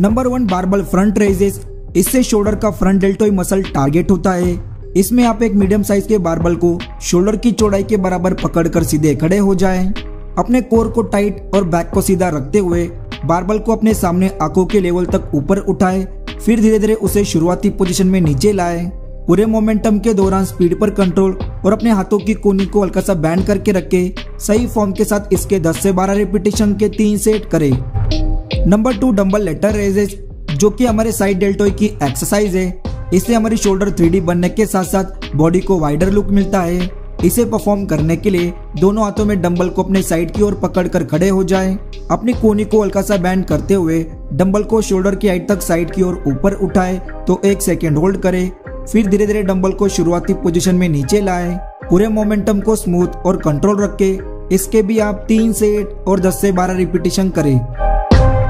Number one barbell front raises इससे shoulder का front deltoid muscle target होता है। इसमें आप एक मीडियम साइज़ के बारबल को शोल्डर की चौड़ाई के बराबर पकड़कर सीधे खड़े हो जाएँ। अपने कोर को टाइट और बैक को सीधा रखते हुए बारबल को अपने सामने आँखों के लेवल तक ऊपर उठाए। फिर धीरे धीरे उसे शुरुआती पोजीशन में नीचे लाए। पूरे मोमेंटम के दौरान स्पीड पर कंट्रोल और अपने हाथों की कोनी को हल्का सा बैंड करके रखे। सही फॉर्म के साथ इसके 10 से 12 रिपीटेशन के तीन सेट करें। Number two dumbbell lateral raises जो कि हमारे साइड डेल्टोई की एक्सरसाइज है। इससे हमारी शोल्डर थ्री बनने के साथ साथ बॉडी को वाइडर लुक मिलता है। इसे परफॉर्म करने के लिए दोनों हाथों में डंबल को अपने साइड की ओर पकड़कर खड़े हो जाएँ। अपनी कोनी को हल्का सा बैंड करते हुए डंबल को शोल्डर की हाइट तक साइड की ओर ऊपर उठाए तो एक सेकेंड होल्ड करें। फिर धीरे धीरे डंबल को शुरुआती पोजीशन में नीचे लाए। पूरे मोमेंटम को स्मूथ और कंट्रोल रखे। इसके भी आप तीन सेट और 10 से 12 रिपीटेशन करें।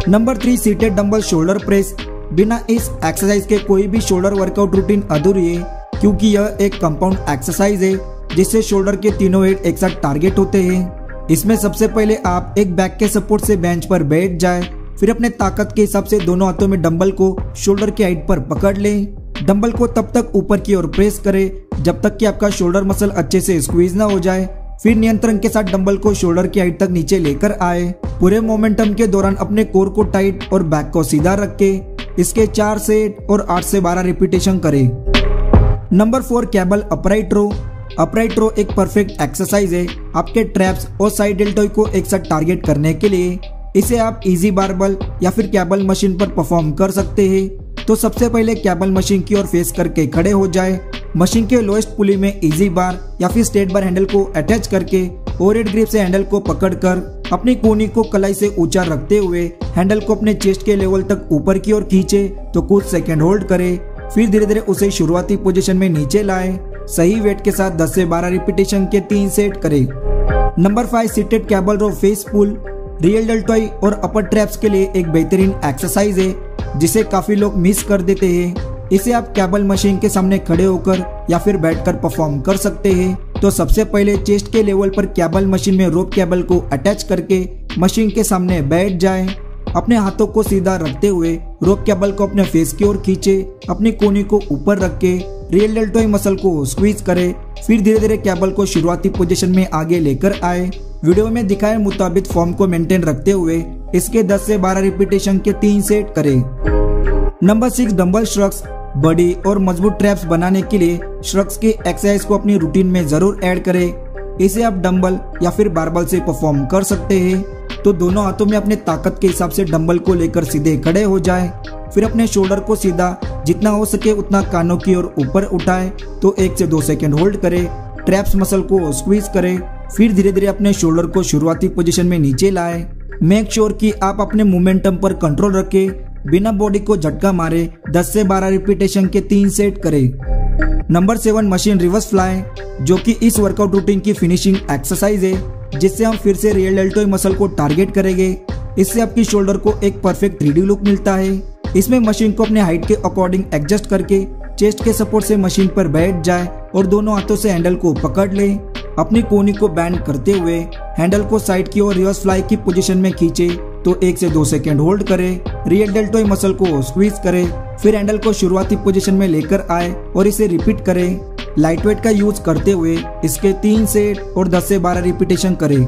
Number three seated dumbbell shoulder press बिना इस एक्सरसाइज के कोई भी शोल्डर वर्कआउट रूटीन अधूरी है, क्योंकि यह एक कंपाउंड एक्सरसाइज है, जिससे शोल्डर के तीनों हेड एक साथ टारगेट होते हैं। इसमें सबसे पहले आप एक बैक के सपोर्ट से बेंच पर बैठ जाए, फिर अपने ताकत के हिसाब से दोनों हाथों में डंबल को शोल्डर के हाइट पर पकड़ लें। डंबल को तब तक ऊपर की ओर प्रेस करें, जब तक कि आपका शोल्डर मसल अच्छे से स्क्वीज ना हो जाए। फिर नियंत्रण के साथ डंबल को शोल्डर की हाइट तक नीचे लेकर आए। पूरे मोमेंटम के दौरान अपने कोर को टाइट और बैक को सीधा रख। के इसके चार से और आठ से बारह रिपीटेशन करें। Number four cable upright row upright row एक परफेक्ट एक्सरसाइज है। आपके ट्रैप्स और साइड डेल्टोई को एक साथ टारगेट करने के लिए। इसे आप इजी बारबल या फिर कैबल मशीन पर परफॉर्म कर सकते हैं। तो सबसे पहले कैबल मशीन की ओर फेस करके खड़े हो जाए। मशीन के लोएस्ट पुली में इजी बार या फिर स्टेट बार हैंडल को अटैच करके ओरेड ग्रिप से हैंडल को पकड़कर अपनी कोनी को कलाई से ऊँचा रखते हुए हैंडल को अपने चेस्ट के लेवल तक ऊपर की ओर खींचे तो कुछ सेकेंड होल्ड करे। फिर धीरे धीरे उसे शुरुआती पोजीशन में नीचे लाए। सही वेट के साथ 10 से 12 रिपीटेशन के तीन सेट करे। Number five seated cable row face pull rear deltoid और अपर ट्रैप्स के लिए एक बेहतरीन एक्सरसाइज है, जिसे काफ़ी लोग मिस कर देते हैं। इसे आप कैबल मशीन के सामने खड़े होकर या फिर बैठकर परफॉर्म कर सकते हैं। तो सबसे पहले चेस्ट के लेवल पर कैबल मशीन में रोप कैबल को अटैच करके मशीन के सामने बैठ जाएँ। अपने हाथों को सीधा रखते हुए रोप कैबल को अपने फेस की ओर खींचे, अपनी कोनी को ऊपर रख के रियल डेल्टोई मसल को स्क्वीज करे, फिर धीरे धीरे कैबल को शुरुआती पोजीशन में आगे लेकर आए। वीडियो में दिखाए मुताबिक फॉर्म को मेंटेन रखते हुए इसके 10 से 12 रिपीटेशन के तीन सेट करें। नंबर सिक्स डंबल श्रक्स बड़ी और मज़बूत ट्रैप्स बनाने के लिए श्रक्स की एक्सरसाइज को अपनी रूटीन में ज़रूर ऐड करें। इसे आप डंबल या फिर बारबल से परफॉर्म कर सकते हैं। तो दोनों हाथों में अपने ताकत के हिसाब से डंबल को लेकर सीधे खड़े हो जाए। फिर अपने शोल्डर को सीधा जितना हो सके उतना कानों की ओर ऊपर उठाए। तो एक से दो सेकेंड होल्ड करे। ट्रैप्स मसल को स्क्वीज करे। फिर धीरे धीरे अपने शोल्डर को शुरुआती पोजीशन में नीचे लाए। मेक श्योर कि आप अपने मोमेंटम पर कंट्रोल रखें। बिना बॉडी को झटका मारे 10 से 12 रिपीटेशन के तीन सेट करें। Number seven machine reverse fly जो कि इस वर्कआउट रूटीन की फिनिशिंग एक्सरसाइज है, जिससे हम फिर से रियल डेल्टोई मसल को टारगेट करेंगे। इससे आपकी शोल्डर को एक परफेक्ट थ्री लुक मिलता है। इसमें मशीन को अपने हाइट के अकॉर्डिंग एडजस्ट करके चेस्ट के सपोर्ट से मशीन पर बैठ जाए और दोनों हाथों से हैंडल को पकड़ ले। अपनी कोनी को बैंड करते हुए हैंडल को साइड की ओर रिवर्स फ्लाई की पोजीशन में खींचे। तो एक से दो सेकेंड होल्ड करें रियर डेल्टोई मसल को स्क्वीज करें, फिर हैंडल को शुरुआती पोजीशन में लेकर आए और इसे रिपीट करें। लाइट वेट का यूज़ करते हुए इसके तीन सेट और 10 से 12 रिपीटेशन करें।